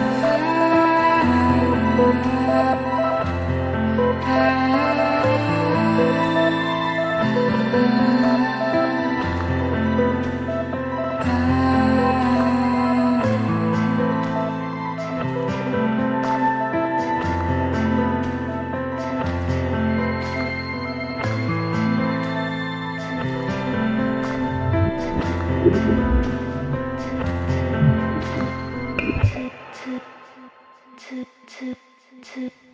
Thank you. 츠, 츠, 츠.